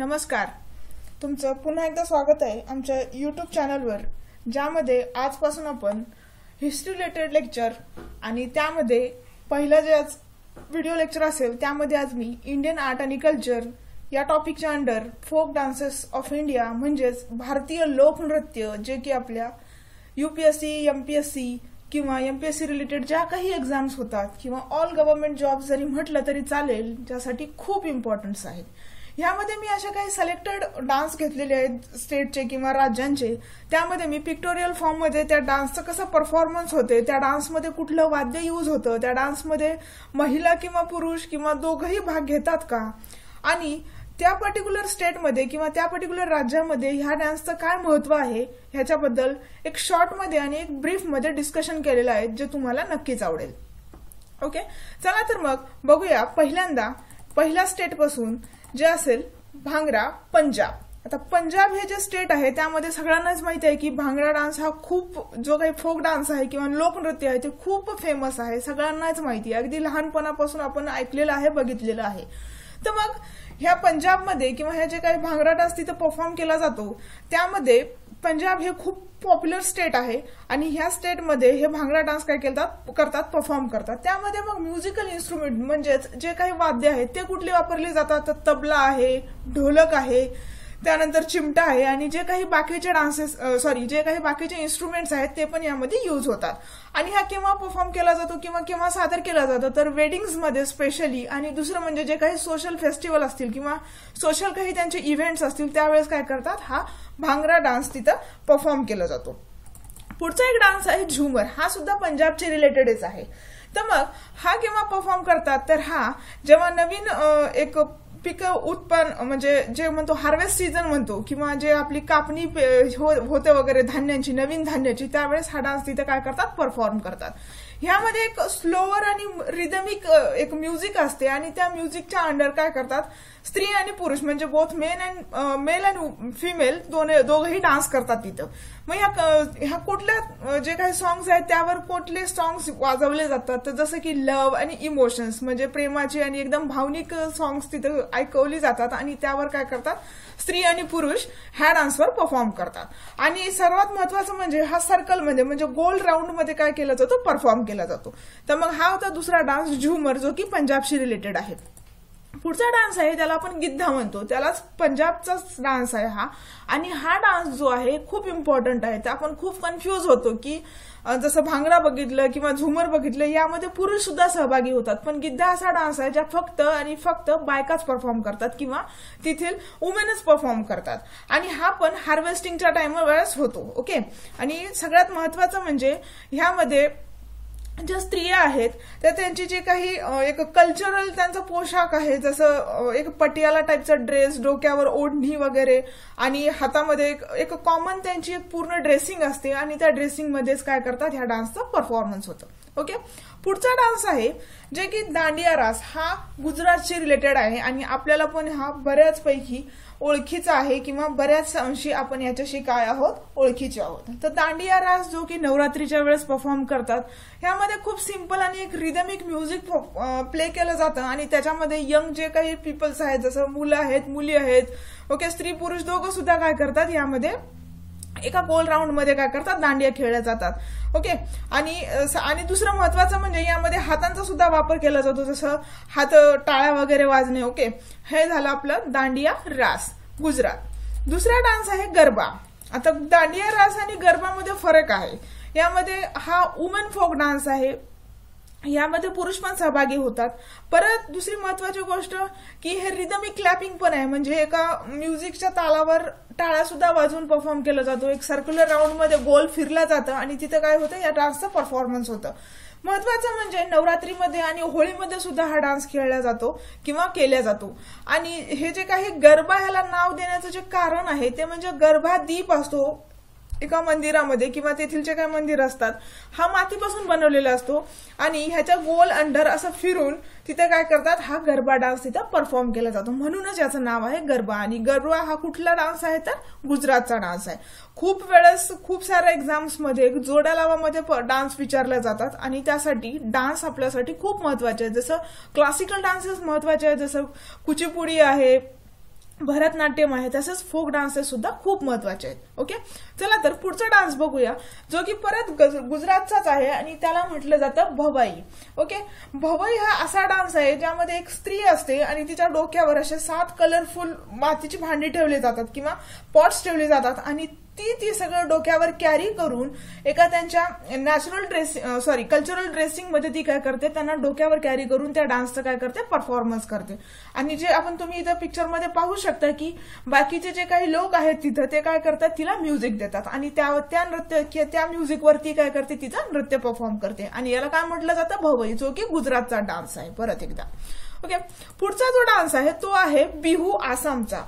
नमस्कार. तुमचं पुन्हा एकदा स्वागत आहे आमच्या यूट्यूब चॅनलवर ज्यामध्ये आजपासून आपण हिस्ट्री रिलेटेड लेक्चर आणि त्यामध्ये पहिलं जे आज व्हिडिओ लेक्चर असेल त्यामध्ये आज मी इंडियन आर्ट आणि कल्चर या टॉपिकच्या under folk dances of India म्हणजेच भारतीय लोकनृत्य जे की आपल्या युपीएससी एमपीएससी किंवा एमपीएससी रिलेटेड ज्या काही एक्झाम्स होतात किंवा ऑल गव्हर्नमेंट जॉब जरी म्हटलं तरी चालेल ज्यासाठी खूप इम्पॉर्टन्स आहेत. ह्यामध्ये मी अशा काही सिलेक्टेड डान्स घेतलेले आहेत स्टेटचे किंवा राज्यांचे. त्यामध्ये मी पिक्टोरियल फॉर्ममध्ये त्या डान्सचं कसं परफॉर्मन्स होते त्या डान्समध्ये कुठलं वाद्य यूज होतं त्या डान्समध्ये महिला किंवा पुरुष किंवा दोघंही भाग घेतात का? आणि त्या पर्टिक्युलर स्टेटमध्ये किंवा त्या पर्टिक्युलर राज्यामध्ये ह्या डान्सचं काय महत्त्व आहे ह्याच्याबद्दल एक शॉर्टमध्ये आणि एक ब्रीफमध्ये डिस्कशन केलेलं आहे जे तुम्हाला नक्कीच आवडेल. ओके चला तर मग बघूया पहिल्यांदा पहिल्या स्टेटपासून जे असेल भांगरा पंजाब. आता पंजाब हे जे स्टेट आहे त्यामध्ये सगळ्यांनाच माहिती आहे की भांगडा डान्स हा खूप जो काही फोक डान्स आहे किंवा लोकनृत्य आहे ते खूप फेमस आहे. सगळ्यांनाच माहिती आहे. अगदी लहानपणापासून आपण ऐकलेलं आहे बघितलेलं आहे. तर मग ह्या पंजाबमध्ये किंवा ह्या जे काही भांगडा डान्स तिथं परफॉर्म केला जातो त्यामध्ये पंजाब हे खूप पॉप्युलर स्टेट आहे आणि ह्या स्टेटमध्ये हे भांगडा डान्स काय करतात करतात परफॉर्म करतात. त्यामध्ये मग म्युझिकल इन्स्ट्रुमेंट म्हणजेच जे काही वाद्य आहेत ते कुठले वापरले जातात? तर तबला आहे ढोलक आहे. त्यानंतर चिमटा आहे आणि जे काही बाकीचे डान्सेस सॉरी जे काही बाकीचे इन्स्ट्रुमेंट्स आहेत ते पण यामध्ये यूज होतात. आणि हा केव्हा परफॉर्म केला जातो किंवा केव्हा सादर केला जातो तर वेडिंग्समध्ये स्पेशली आणि दुसरं म्हणजे जे काही सोशल फेस्टिवल असतील किंवा सोशल काही त्यांचे इव्हेंट्स असतील त्यावेळेस काय करतात हा भांगरा डान्स तिथं परफॉर्म केला जातो. पुढचा एक डान्स आहे झुमर हा सुद्धा पंजाबचे रिलेटेडच आहे. तर मग हा केव्हा परफॉर्म करतात तर हा जेव्हा नवीन एक पिकं उत्पन्न म्हणजे जे म्हणतो हार्वेस्ट सीझन म्हणतो किंवा जे आपली कापणी हो, होते वगैरे धान्यांची नवीन धान्याची त्यावेळेस हा डान्स तिथे काय करतात? परफॉर्म करतात. ह्यामध्ये एक स्लोअर आणि रिदमिक एक म्युझिक असते आणि त्या म्युझिकच्या अंडर काय करतात? स्त्री आणि पुरुष म्हणजे both men and male and female दोन दोघंही डान्स करतात तिथं. मग ह्या ह्या कुठल्या जे काही सॉंग्स आहेत त्यावर कुठले सॉंग्स वाजवले जातात? तर जसं की लव्ह आणि इमोशन्स म्हणजे प्रेमाची आणि एकदम भावनिक सॉंग्स तिथं ऐकवली जातात आणि त्यावर काय करतात? स्त्री आणि पुरुष ह्या डान्सवर परफॉर्म करतात. आणि सर्वात महत्वाचं म्हणजे हा सर्कलमध्ये म्हणजे गोल राऊंडमध्ये काय केला जातो? परफॉर्म केला जातो. तर मग हा होता दुसरा डान्स झुमर जो की पंजाबशी रिलेटेड आहे. पुढचा डान्स आहे त्याला आपण गिद्धा म्हणतो. त्यालाच पंजाबचाच डान्स आहे हा. आणि हा डान्स जो आहे खूप इम्पॉर्टंट आहे. तर आपण खूप कन्फ्यूज होतो की जसं भांगडा बघितलं किंवा झुमर बघितलं यामध्ये पुरुष सुद्धा सहभागी होतात. पण गिद्धा असा डान्स आहे ज्या फक्त आणि फक्त बायकाच परफॉर्म करतात किंवा तिथील वुमेनच परफॉर्म करतात. आणि हा पण हार्वेस्टिंगच्या टाइमवरच होतो ओके आणि सगळ्यात महत्वाचं म्हणजे ह्यामध्ये ज्या स्त्रिया आहेत त्या त्यांची जे काही एक कल्चरल त्यांचा पोशाख आहे जसं एक पटियाला टाईपचा ड्रेस डोक्यावर ओढणी वगैरे आणि हातामध्ये एक एक कॉमन त्यांची एक पूर्ण ड्रेसिंग असते आणि त्या ड्रेसिंगमध्येच काय करतात ह्या डान्सचं परफॉर्मन्स होतं. ओके पुढचा डान्स आहे जे की दांडिया रास हा गुजरातशी रिलेटेड आहे आणि आपल्याला पण हा बऱ्याचपैकी ओळखीचा आहे किंवा बऱ्याच अंशी आपण याच्याशी काय आहोत? ओळखीचे आहोत. तर दांडिया रास जो की नवरात्रीच्या वेळेस परफॉर्म करतात ह्यामध्ये खूप सिंपल आणि एक रिदमिक म्युझिक प्ले केलं जातं आणि त्याच्यामध्ये यंग जे काही पीपल्स आहेत जसं मुलं आहेत मुली आहेत ओके स्त्री पुरुष दोघं सुद्धा काय करतात? यामध्ये एका गोल राऊंडमध्ये काय करतात? दांडिया खेळल्या जातात. ओके आणि आणि दुसरं महत्वाचं म्हणजे यामध्ये हातांचा सुद्धा वापर केला जातो. जसं हात टाळ्या वगैरे वाजणे. ओके हे झालं आपलं दांडिया रास गुजरात. दुसरा डान्स आहे गरबा. आता दांडिया रास आणि गरबामध्ये फरक आहे. यामध्ये हा वुमेन फोक डान्स आहे. यामध्ये पुरुष पण सहभागी होतात. परत दुसरी महत्वाची गोष्ट की हे रिदमिक क्लॅपिंग पण आहे. म्हणजे एका म्युझिकच्या तालावर टाळा सुद्धा वाजून परफॉर्म केला जातो. एक सर्क्युलर राऊंडमध्ये गोल फिरला जातं आणि तिथं काय होतं? या डान्सचं परफॉर्मन्स होतं. महत्वाचं म्हणजे नवरात्रीमध्ये आणि होळीमध्ये सुद्धा हा डान्स खेळला जातो किंवा केला जातो. आणि हे जे काही गरबा ह्याला नाव देण्याचं जे कारण आहे ते म्हणजे गरबा दीप असतो. एका मंदिरामध्ये किंवा तेथील जे काही मंदिर असतात हा मातीपासून बनवलेला असतो आणि ह्याच्या गोल अंडर असं फिरून तिथे काय करतात हा गरबा डान्स तिथं परफॉर्म केला जातो. म्हणूनच याचं नाव आहे गरबा. आणि गरबा हा कुठला डान्स आहे तर गुजरातचा डान्स आहे. खूप वेळेस खूप साऱ्या एक्झाम्समध्ये जोड्या लावामध्ये डान्स विचारले जातात आणि त्यासाठी डान्स आपल्यासाठी खूप महत्त्वाचे आहे. जसं क्लासिकल डान्सेस महत्त्वाचे आहे जसं कुचिपुडी आहे भरतनाट्यम आहे तसंच फोक डान्सेस सुद्धा खूप महत्त्वाचे आहेत. ओके चला तर पुढचा डान्स बघूया जो की परत गुजरातचाच आहे आणि त्याला म्हटलं जातं भवाई. ओके भवाई हा असा डान्स आहे ज्यामध्ये एक स्त्री असते आणि तिच्या डोक्यावर असे सात कलरफुल मातीची भांडी ठेवली जातात किंवा पॉट्स ठेवले जातात आणि ती ती सगळं डोक्यावर कॅरी करून एका त्यांच्या नॅचरल ड्रेस सॉरी कल्चरल ड्रेसिंगमध्ये ती काय करते? त्यांना डोक्यावर कॅरी करून त्या डान्सचं काय करते? परफॉर्मन्स करते. आणि जे आपण तुम्ही इथं पिक्चरमध्ये पाहू शकता की बाकीचे जे काही लोक आहेत तिथं ते काय करतात? तिला म्युझिक देतात. आणि त्या त्या नृत्य त्या म्युझिकवरती काय करते? तिचं नृत्य परफॉर्म करते. आणि याला काय म्हटलं जातं? भवई जो की गुजरातचा डान्स आहे. परत एकदा. ओके पुढचा जो डान्स आहे तो आहे बिहू आसामचा.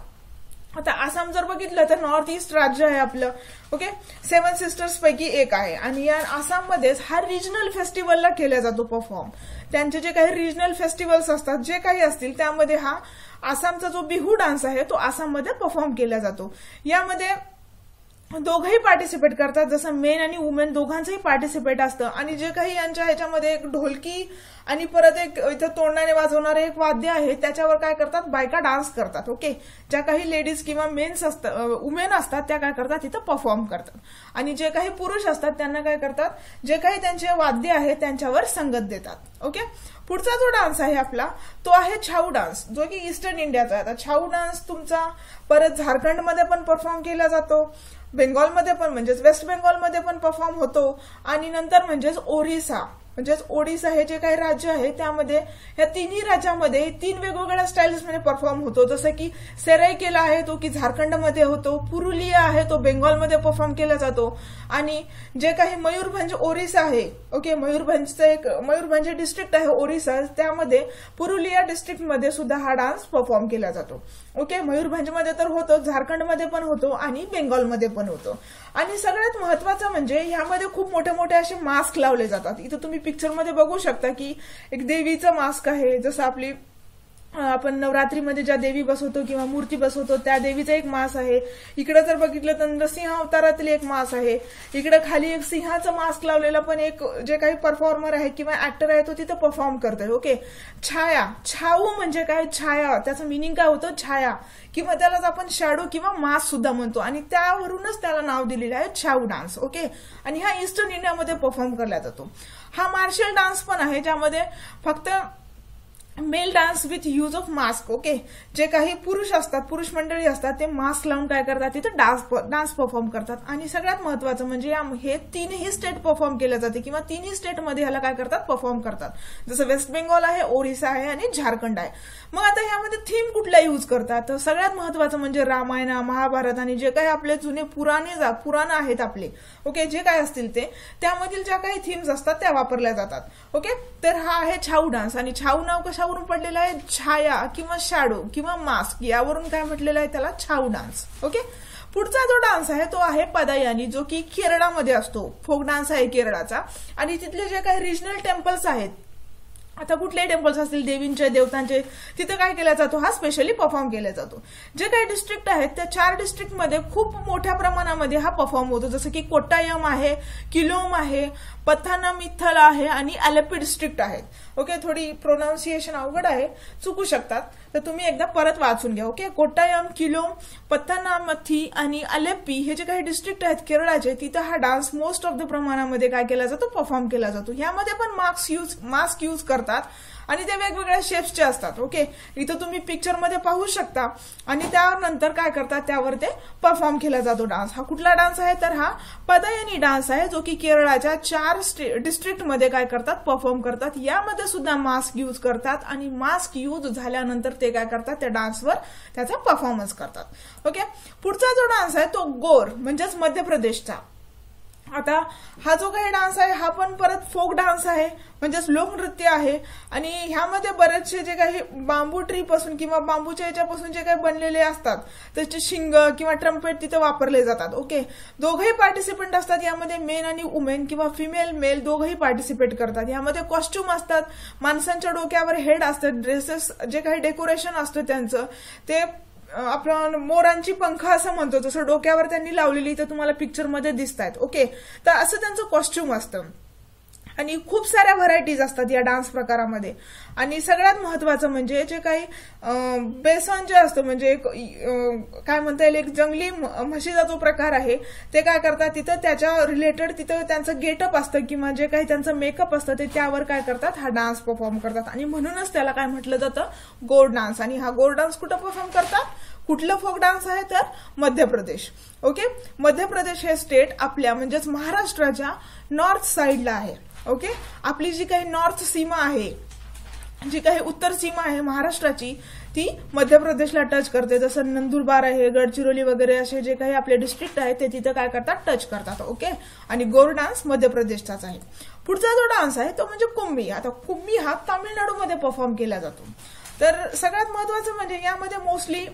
आता आसाम जर बघितलं तर नॉर्थ ईस्ट राज्य आहे आपलं ओके? सेवन सिस्टर्स पैकी एक आहे. आणि या आसाममध्येच हा रिजनल फेस्टिवलला केला जातो परफॉर्म त्यांचे जे काही रिजनल फेस्टिवल्स असतात जे काही असतील त्यामध्ये हा आसामचा जो बिहू डान्स आहे तो आसाममध्ये परफॉर्म केला जातो. यामध्ये दोघंही पार्टिसिपेट करतात. जसं मेन आणि वुमेन दोघांचंही पार्टिसिपेट असतं. आणि जे काही यांच्या ह्याच्यामध्ये एक ढोलकी आणि परत एक इथं तोंडाने वाजवणारे एक वाद्य आहे त्याच्यावर काय करतात? बायका डान्स करतात ओके ज्या काही लेडीज किंवा मेन्स असतात वुमेन असतात त्या काय करतात? तिथं परफॉर्म करतात. आणि जे काही पुरुष असतात त्यांना काय करतात? जे काही त्यांचे वाद्य आहे त्यांच्यावर संगत देतात ओके पुढचा जो डान्स आहे आपला तो आहे छाऊ डान्स जो की ईस्टर्न इंडियाचा आहे. छाऊ डान्स तुमचा परत झारखंडमध्ये पण परफॉर्म केला जातो बेंगॉलमध्ये पण म्हणजेच वेस्ट बेंगॉलमध्ये पण परफॉर्म होतो आणि नंतर म्हणजेच ओरिसा. म्हणजेच ओडिसा हे जे काही राज्य आहे त्यामध्ये या तिन्ही राज्यामध्ये तीन वेगवेगळ्या स्टाईल्समध्ये परफॉर्म होतो. जसं की केला आहे तो की झारखंडमध्ये होतो. पुरुलिया आहे तो बेंगॉलमध्ये परफॉर्म केला जातो. आणि जे काही मयूरभंज ओरिसा आहे ओके मयूरभंजचं एक मयूरभंज डिस्ट्रिक्ट आहे ओरिसा त्यामध्ये पुरुलिया डिस्ट्रिक्टमध्ये सुद्धा हा डान्स परफॉर्म केला जातो. ओके मयूरभंजमध्ये तर होतो झारखंडमध्ये पण होतो आणि बेंगॉलमध्ये पण होतो. आणि सगळ्यात महत्वाचं म्हणजे ह्यामध्ये खूप मोठे मोठे असे मास्क लावले जातात. इथं तुम्ही पिक्चरमध्ये बघू शकता की एक देवीचं मास्क आहे जसं आपली आपण नवरात्रीमध्ये ज्या देवी बसवतो किंवा मूर्ती बसवतो त्या देवीचा एक मास आहे. इकडे जर बघितलं तर नरसिंह अवतारातील एक मास आहे. इकडे खाली एक सिंहाचं मास्क लावलेला पण एक जे काही परफॉर्मर आहे किंवा ऍक्टर आहे तो तिथं परफॉर्म करतोय ओके छाया छाऊ म्हणजे काय? छाया. त्याचं मिनिंग काय होतं? छाया. किंवा त्यालाच आपण शॅडो किंवा मास सुद्धा म्हणतो. आणि त्यावरूनच त्याला नाव दिलेलं आहे छाऊ डान्स ओके आणि हा ईस्टर्न इंडियामध्ये परफॉर्म केला जातो. हा मार्शल डान्स पण आहे ज्यामध्ये फक्त male dance with use of mask okay जे काही पुरुष असतात पुरुष मंडळी असतात ते मास्क लावून काय करतात? तिथे डान्स डान्स परफॉर्म करतात. आणि सगळ्यात महत्वाचं म्हणजे हे तीनही स्टेट परफॉर्म केले जाते किंवा तिन्ही स्टेटमध्ये ह्याला काय करतात? परफॉर्म करतात. जसं वेस्ट बेंगॉल आहे ओरिसा आहे आणि झारखंड आहे. मग आता ह्यामध्ये थीम कुठला यूज करतात? तर सगळ्यात महत्वाचं म्हणजे रामायण महाभारत आणि जे काही आपले जुने पुराणे पुराण आहेत आपले ओके जे काय असतील ते त्यामधील ज्या काही थीम्स असतात त्या वापरल्या जातात ओके तर हा आहे छाऊ डान्स आणि छाऊ नाव कशा कशावरून पडलेलं आहे छाया किंवा शॅडो किंवा मास्क यावरून काय म्हटलेलं आहे त्याला? छाऊ डान्स ओके पुढचा जो डान्स आहे तो आहे पदायानी जो की केरळामध्ये असतो. फोक डान्स आहे केरळाचा. आणि तिथले जे काही रिजनल टेम्पल्स आहेत आता कुठलेही टेम्पल्स असतील देवींचे देवतांचे तिथे काय केला जातो? हा स्पेशली परफॉर्म केला जातो. जे काही डिस्ट्रिक्ट आहेत त्या चार डिस्ट्रिक्टमध्ये खूप मोठ्या प्रमाणामध्ये हा परफॉर्म होतो. जसं की कोट्टायम आहे किलोम आहे पथानमिथल आहे आणि अलेपी डिस्ट्रिक्ट आहेत. ओके थोडी प्रोनाऊन्सिएशन अवघड आहे चुकू शकतात. तर तुम्ही एकदा परत वाचून घ्या ओके? कोट्टायम किलोम पत्तानामथी आणि अलेप्पी हे जे काही डिस्ट्रिक्ट आहेत केरळाचे तिथं हा डान्स मोस्ट ऑफ द प्रमाणामध्ये काय केला जातो? परफॉर्म केला जातो. ह्यामध्ये पण मास्क यूज मास्क यूज करतात. आणि ते वेगवेगळ्या शेप्सचे असतात ओके इथं तुम्ही पिक्चरमध्ये पाहू शकता. आणि त्यानंतर काय करतात त्यावर ते परफॉर्म केला जातो डान्स हा कुठला डान्स आहे? तर हा पदयनी डान्स आहे जो की केरळाच्या चार डिस्ट्रिक्टमध्ये काय करतात परफॉर्म करतात. यामध्ये सुद्धा मास्क यूज करतात आणि मास्क यूज झाल्यानंतर ते काय करतात त्या डान्सवर त्याचा परफॉर्मन्स करतात. ओके पुढचा जो डान्स आहे तो गोर म्हणजेच मध्य प्रदेशचा आता हा जो काही डान्स आहे हा पण परत फोक डान्स आहे म्हणजेच लोकनृत्य आहे. आणि ह्यामध्ये बरेचसे जे काही बांबू ट्री पासून किंवा बांबूच्या याच्यापासून जे काही बनलेले असतात त्याचे शिंग किंवा ट्रम्पेट तिथे वापरले जातात ओके दोघंही पार्टिसिपेंट असतात यामध्ये मेन आणि वुमेन किंवा फिमेल मेल दोघंही पार्टिसिपेट करतात. यामध्ये कॉस्ट्युम असतात माणसांच्या डोक्यावर हेड असतात ड्रेसेस जे काही डेकोरेशन असतं त्यांचं ते आपण मोरांची पंख असं म्हणतो जसं डोक्यावर त्यांनी लावलेली तर तुम्हाला पिक्चरमध्ये दिसत ओके तर असं त्यांचं कॉस्ट्युम असतं. आणि खूप साऱ्या व्हरायटीज असतात या डान्स प्रकारामध्ये. आणि सगळ्यात महत्वाचं म्हणजे जे काही बेसन जे असतं म्हणजे एक काय म्हणता येईल एक जंगली म्हशीचा जो प्रकार आहे ते काय करतात तिथं त्याच्या रिलेटेड तिथं त्यांचं गेटअप असतं किंवा जे काही त्यांचं मेकअप असतं ते त्यावर काय करतात हा डान्स परफॉर्म करतात. आणि म्हणूनच त्याला काय म्हटलं जातं गोड डान्स आणि हा गोड डान्स कुठं परफॉर्म करतात? कुठलं फोक डान्स आहे तर मध्य प्रदेश. ओके मध्य प्रदेश हे स्टेट आपल्या म्हणजेच महाराष्ट्राच्या नॉर्थ साईडला आहे. ओके? आपली जी काही नॉर्थ सीमा आहे जी काही उत्तर सीमा आहे महाराष्ट्राची ती मध्य प्रदेशला टच करते. जसं नंदुरबार आहे गडचिरोली वगैरे असे जे काही आपले डिस्ट्रिक्ट आहेत ते तिथं काय करतात? टच करतात ओके? आणि गोर डान्स मध्य प्रदेशचाच आहे. पुढचा जो डान्स आहे तो म्हणजे कुंभी. आता कुंभी हा तामिळनाडूमध्ये परफॉर्म केला जातो. तर सगळ्यात महत्वाचं म्हणजे यामध्ये मोस्टली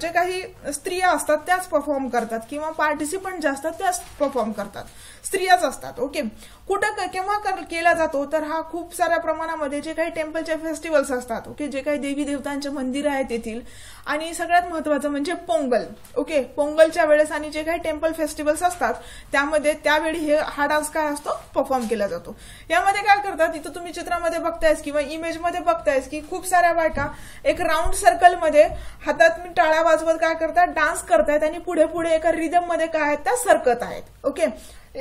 जे काही स्त्रिया असतात त्याच परफॉर्म करतात. किंवा पार्टिसिपंट जे असतात त्याच परफॉर्म करतात. स्त्रियाच असतात ओके कुठं केव्हा केला जातो तर हा खूप साऱ्या प्रमाणामध्ये जे काही टेम्पलचे फेस्टिवल्स असतात ओके जे काही देवी देवतांचे मंदिर आहेत तेथील. आणि सगळ्यात महत्वाचं म्हणजे पोंगल ओके पोंगलच्या वेळेस आणि जे काही टेम्पल फेस्टिवल्स असतात त्यामध्ये त्यावेळी हे हा डान्स काय असतो? परफॉर्म केला जातो. यामध्ये काय करतात इथं तुम्ही चित्रामध्ये बघतायस किंवा इमेजमध्ये बघतायस की खूप साऱ्या बायका एक राऊंड सर्कलमध्ये हातात मी टाळ्या वाजवत काय करतात डान्स करतायत आणि पुढे पुढे एका रिदममध्ये काय आहेत? त्या सरकत आहेत. ओके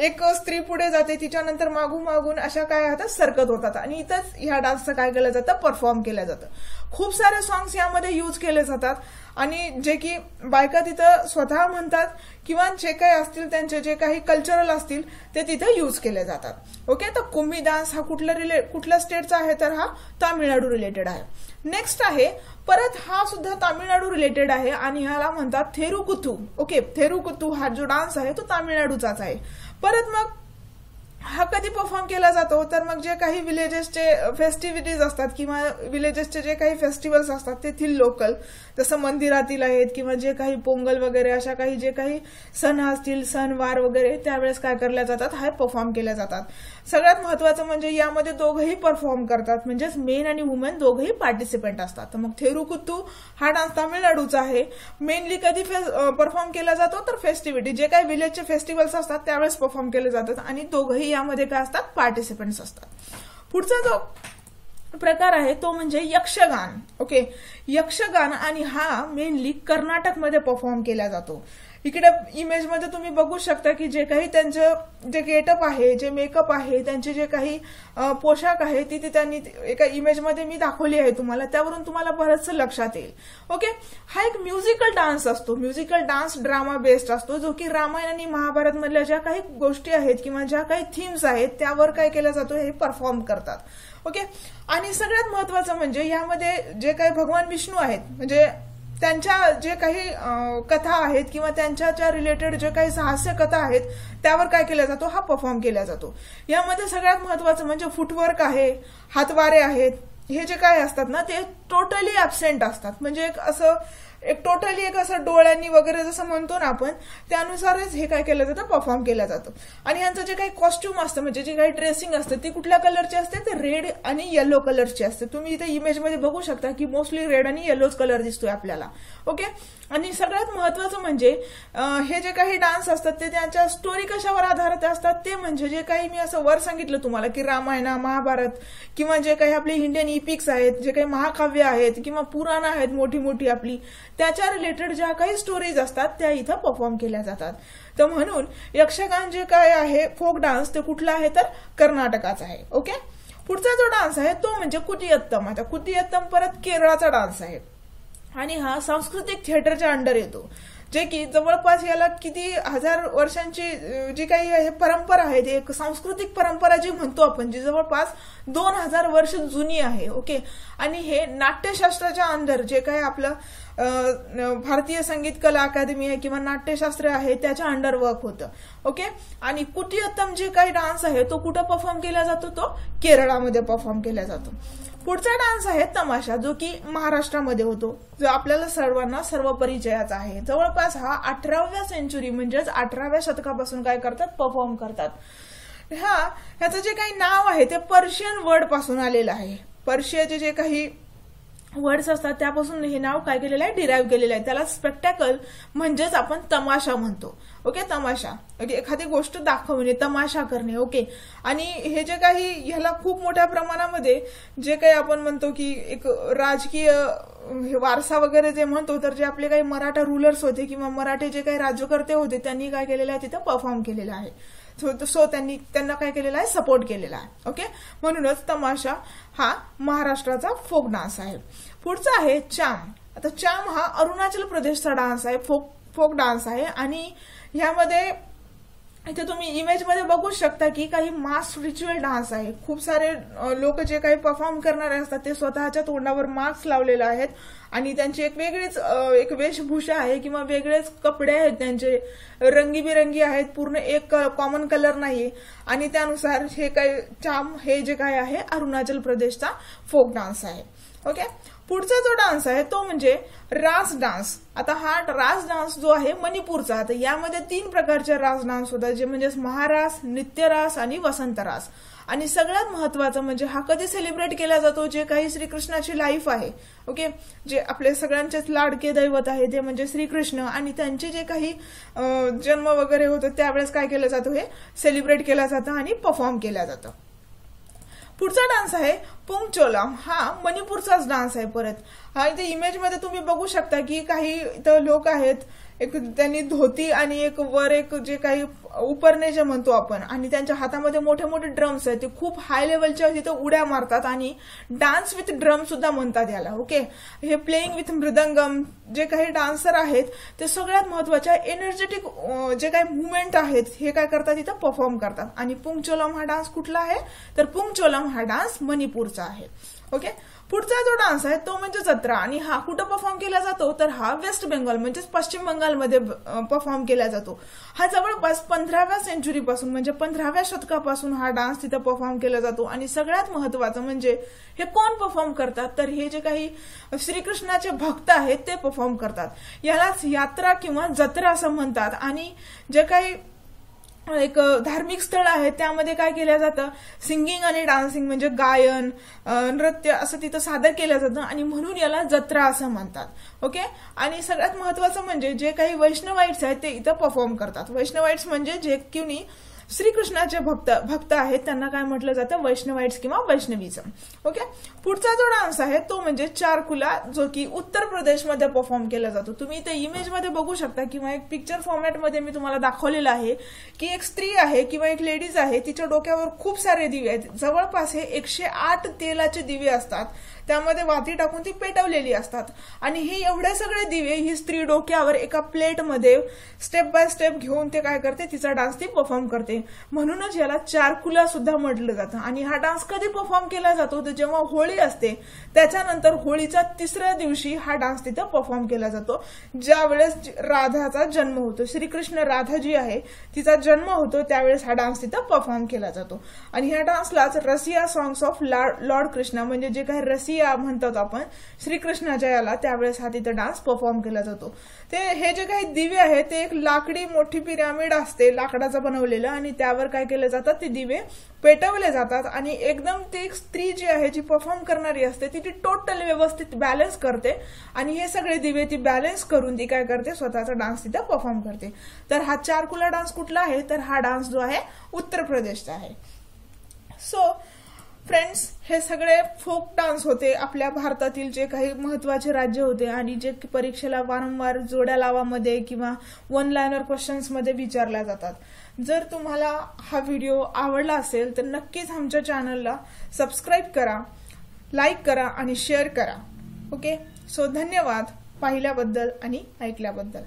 एक स्त्री पुढे जाते तिच्यानंतर मागून मागून अशा काय होतात सरकत होतात. आणि इथंच ह्या डान्सचं काय केलं जातं? परफॉर्म केलं जातं. खूप सारे सॉंग्स यामध्ये यूज केले जातात. आणि जे की बायका तिथं स्वतः म्हणतात किंवा जे काही असतील त्यांचे जे काही कल्चरल असतील ते तिथं यूज केले जातात. ओके तर कुंभी डान्स हा कुठल्या रिले कुठल्या स्टेटचा आहे? तर हा तामिळनाडू रिलेटेड आहे. नेक्स्ट आहे परत हा सुद्धा तामिळनाडू रिलेटेड आहे आणि ह्याला म्हणतात थेरुकुथू. ओके थेरुकुथू हा जो डान्स आहे तो तामिळनाडूचाच आहे. परत मग हा कधी परफॉर्म केला जातो? तर मग जे काही विलेजेसचे फेस्टिव्हिटीज असतात किंवा विलेजेसचे जे काही फेस्टिवल्स असतात तेथील लोकल जसं मंदिरातील आहेत किंवा जे काही पोंगल वगैरे अशा काही जे काही सण असतील सणवार वगैरे त्यावेळेस काय करल्या जातात? हा परफॉर्म केल्या जातात. सगळ्यात महत्वाचं म्हणजे यामध्ये दोघंही परफॉर्म करतात. म्हणजेच मेन आणि वुमेन दोघंही पार्टिसिपेंट असतात. तर मग थेरुकुत्तू हा डान्स तामिळनाडूचा आहे. मेनली कधी परफॉर्म केला जातो तर फेस्टिव्हिटी जे काही विलेजचे फेस्टिवल्स असतात त्यावेळेस परफॉर्म केले जातात. आणि दोघंही यामध्ये काय असतात? पार्टिसिपेंट्स असतात. पुढचा जो प्रकार आहे तो म्हणजे यक्षगान. ओके यक्षगान आणि हा मेनली कर्नाटकमध्ये परफॉर्म केला जातो. इकडे इमेजमध्ये तुम्ही बघू शकता की जे काही त्यांचं जे गेटअप आहे जे मेकअप आहे त्यांचे जे काही पोशाख आहे तिथे त्यांनी एका इमेजमध्ये मी दाखवली आहे तुम्हाला. त्यावरून तुम्हाला बरंचसं लक्षात येईल. ओके हा एक म्युझिकल डान्स असतो. म्युझिकल डान्स ड्रामा बेस्ड असतो जो की रामायण आणि महाभारत मधल्या ज्या काही गोष्टी आहेत किंवा ज्या काही थीम्स आहेत त्यावर काय केला जातो हे परफॉर्म करतात. ओके? आणि सगळ्यात महत्वाचं म्हणजे यामध्ये जे काही भगवान विष्णू आहेत म्हणजे त्यांच्या जे काही कथा आहेत किंवा त्यांच्या ज्या रिलेटेड जे काही साहस्य कथा आहेत त्यावर काय केला जातो? हा परफॉर्म केला जातो. यामध्ये सगळ्यात महत्वाचं म्हणजे फुटवर्क आहे हातवारे आहेत हे जे काय असतात ना ते टोटली ऍबसेंट असतात. म्हणजे एक असं एक टोटली एक असं डोळ्यांनी वगैरे जसं म्हणतो ना आपण त्यानुसारच हे काय केलं जातं परफॉर्म केलं जातं. आणि यांचं जे काही कॉस्ट्युम असतं म्हणजे जे काही ड्रेसिंग असतं ती कुठल्या कलरची असते? तर रेड आणि येलो कलरची असते. तुम्ही इथे इमेजमध्ये बघू शकता की मोस्टली रेड आणि येलोच कलर दिसतोय आपल्याला. ओके आणि सगळ्यात महत्वाचं म्हणजे हे जे काही डान्स असतात ते त्यांच्या स्टोरी कशावर आधारित असतात ते म्हणजे जे काही मी असं वर सांगितलं तुम्हाला की रामायणा महाभारत किंवा जे काही आपले इंडियन इपिक्स आहेत जे काही महाकाव्य आहेत किंवा पुराण आहेत मोठी मोठी आपली त्याच्या रिलेटेड ज्या काही स्टोरीज असतात त्या इथं परफॉर्म केल्या जातात. तर म्हणून यक्षगान जे काय आहे फोक डान्स ते कुठला आहे तर कर्नाटकाचा आहे ओके पुढचा जो डान्स आहे तो म्हणजे कुतियत्तम. आता कुतियत्तम परत केरळाचा डान्स आहे. आणि हा सांस्कृतिक थिएटरच्या अंडर येतो. जे की जवळपास याला किती हजार वर्षांची जी काही हे परंपरा आहे ती एक सांस्कृतिक परंपरा जी म्हणतो आपण जी जवळपास दोन हजार वर्ष जुनी आहे ओके? आणि हे नाट्यशास्त्राच्या अंदर जे काही आपलं भारतीय संगीत कला अकादमी आहे किंवा नाट्यशास्त्र आहे त्याच्या अंडर वर्क होतं ओके? आणि कुटियत्तम जे काही डान्स आहे तो कुठं परफॉर्म केला जातो? तो केरळामध्ये परफॉर्म केला जातो. पुढचा डान्स आहे तमाशा जो की महाराष्ट्रामध्ये होतो जो आपल्याला सर्वांना सर्व परिचयाचा आहे. जवळपास हा अठराव्या सेंचुरी म्हणजेच अठराव्या शतकापासून काय करतात? परफॉर्म करतात. हा ह्याचं जे काही नाव आहे ते पर्शियन वर्डपासून आलेलं आहे. पर्शियाचे जे काही वर्ड्स असतात त्यापासून हे नाव काय केलेलं आहे? डिराईव्ह केलेलं आहे. त्याला स्पेक्टॅकल म्हणजेच आपण तमाशा म्हणतो. ओके तमाशा. ओके एखादी गोष्ट दाखवणे म्हणजे तमाशा करणे. ओके आणि हे जे काही ह्याला खूप मोठ्या प्रमाणामध्ये जे काही आपण म्हणतो की एक राजकीय हे वारसा वगैरे जे म्हणतो तर जे आपले काही मराठा रुलर्स होते किंवा मराठे जे काही राज्यकर्ते होते त्यांनी काय केलेलं आहे? तिथं परफॉर्म केलेलं आहे. सो त्यांनी त्यांना काय केलेला आहे? सपोर्ट केलेला आहे. ओके म्हणूनच तमाशा हा महाराष्ट्राचा फोक डान्स आहे. पुढचा आहे चाम. आता चाम हा अरुणाचल प्रदेशचा डान्स आहे. फोक फोक डान्स आहे. आणि ह्यामध्ये इथे तुम्ही इमेजमध्ये बघू शकता की काही मास्क रिच्युअल डान्स आहे. खूप सारे लोक जे काही परफॉर्म करणारे असतात ते स्वतःच्या तोंडावर मास्क लावलेले आहेत. आणि त्यांची एक वेगळीच एक वेशभूषा आहे किंवा वेगळेच कपडे आहेत त्यांचे. रंगीबिरंगी आहेत पूर्ण एक कॉमन कलर नाही. आणि त्यानुसार हे काही चाम हे जे काय आहे अरुणाचल प्रदेशचा फोक डान्स आहे. ओके पुढचा जो डान्स आहे तो म्हणजे रास डान्स. आता हा रास डान्स जो आहे मणिपूरचा आता यामध्ये तीन प्रकारचे रास डान्स होतात जे म्हणजे महारास नित्यरास आणि वसंतरास. आणि सगळ्यात महत्वाचं म्हणजे हा कधी सेलिब्रेट केला जातो जे काही श्रीकृष्णाची लाईफ आहे ओके जे आपले सगळ्यांचेच लाडके दैवत आहे ते म्हणजे श्रीकृष्ण. आणि त्यांचे जे काही जन्म वगैरे होतो त्यावेळेस काय केलं जातं हे सेलिब्रेट केलं जातं आणि परफॉर्म केलं जातं. पुढचा डान्स आहे पोंगचोलम हा मणिपूरचाच डान्स आहे परत. हा इथे इमेजमध्ये तुम्ही बघू शकता की काही इथं लोक आहेत एक त्यांनी धोती आणि एक वर एक जे काही उपरणे जे म्हणतो आपण आणि त्यांच्या हातामध्ये मोठे मोठे ड्रम्स आहेत ते खूप हाय लेवलच्या तिथं उड्या मारतात आणि डान्स विथ ड्रम सुद्धा म्हणतात याला ओके हे प्लेईंग विथ मृदंगम जे काही डान्सर आहेत ते सगळ्यात महत्त्वाच्या एनर्जेटिक जे काही मुवमेंट आहेत हे काय करतात तिथं? परफॉर्म करतात. आणि पुंगचोलम हा डान्स कुठला आहे? तर पुंगचोलम हा डान्स मणिपूरचा आहे ओके पुढचा जो डान्स आहे तो म्हणजे जत्रा. आणि हा कुठं परफॉर्म केला जातो? तर हा वेस्ट बेंगॉल म्हणजेच पश्चिम बंगालमध्ये परफॉर्म केला जातो. हा जवळपास पंधराव्या सेंच्युरीपासून म्हणजे पंधराव्या शतकापासून हा डान्स तिथं परफॉर्म केला जातो. आणि सगळ्यात महत्वाचं म्हणजे हे कोण परफॉर्म करतात? तर हे जे काही श्रीकृष्णाचे भक्त आहेत ते परफॉर्म करतात. यालाच यात्रा किंवा जत्रा असं म्हणतात. आणि जे काही एक धार्मिक स्थळ आहे त्यामध्ये काय केलं जातं? सिंगिंग आणि डान्सिंग म्हणजे गायन नृत्य असं तिथं सादर केलं जातं आणि म्हणून याला जत्रा असं म्हणतात. ओके? आणि सगळ्यात महत्वाचं म्हणजे जे काही वैष्णवाईट्स आहेत ते इथं परफॉर्म करतात. वैष्णवाईट्स म्हणजे जे कुणी श्रीकृष्णाचे भक्त भक्त आहेत त्यांना काय म्हटलं जातं? वैष्णवाईट्स किंवा वैष्णवीजम. ओके पुढचा जो डान्स आहे तो म्हणजे चारकुला जो की उत्तर प्रदेशमध्ये परफॉर्म केला जातो. तुम्ही इथे इमेजमध्ये बघू शकता किंवा एक पिक्चर फॉर्मॅटमध्ये मी तुम्हाला दाखवलेलं आहे की एक स्त्री आहे किंवा एक लेडीज आहे तिच्या डोक्यावर खूप सारे दिवे आहेत. जवळपास हे एकशे आठ तेलाचे दिवे असतात. त्यामध्ये वाती टाकून ती पेटवलेली असतात. आणि हे एवढे सगळे दिवे ही स्त्री डोक्यावर एका प्लेटमध्ये स्टेप बाय स्टेप घेऊन ते काय करते? तिचा डान्स ती परफॉर्म करते. म्हणूनच याला चारकुला सुद्धा म्हटलं जातं. आणि हा डान्स कधी परफॉर्म केला जातो? तर जेव्हा होळी असते त्याच्यानंतर होळीच्या तिसऱ्या दिवशी हा डान्स तिथं परफॉर्म केला जातो. ज्या वेळेस राधाचा जन्म होतो. श्रीकृष्ण राधा जी आहे तिचा जन्म होतो त्यावेळेस हा डान्स तिथं परफॉर्म केला जातो. आणि ह्या डान्सलाच Rasiya songs of lord Krishna म्हणजे जे काही रसिया म्हणतात आपण श्रीकृष्णाच्या याला त्यावेळेस हा तिथे डान्स परफॉर्म केला जातो. ते हे जे काही दिवे आहेत ते एक लाकडी मोठी पिरामिड असते लाकडाचं बनवलेलं आणि त्यावर काय केले जातात ते दिवे पेटवले जातात आणि एकदम ती एक स्त्री जी आहे जी परफॉर्म करणारी असते ती ती टोटल व्यवस्थित बॅलन्स करते आणि हे सगळे दिवे ती बॅलन्स करून ती काय करते स्वतःचा डान्स तिथं परफॉर्म करते. तर हा चारकुला डान्स कुठला आहे? तर हा डान्स जो आहे उत्तर प्रदेशचा आहे. सो फ्रेंड्स हे सगळे फोक डान्स होते. आपल्या भारतातील जे काही महत्त्वाचे राज्य होते आणि जे परीक्षेला वारंवार जोड्या लावामध्ये किंवा वन लायनर क्वेश्चन्समध्ये विचारल्या जातात. जर तुम्हाला हा व्हिडिओ आवडला असेल तर नक्कीच आमच्या चॅनलला सबस्क्राईब करा लाईक करा आणि शेअर करा. ओके सो धन्यवाद पाहिल्याबद्दल आणि ऐकल्याबद्दल.